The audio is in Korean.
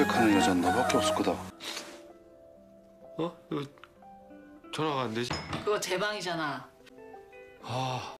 고백하는 여자는 너밖에 뭐 없을 거다. 어? 이거 전화가 안 되지? 그거 제 방이잖아. 아.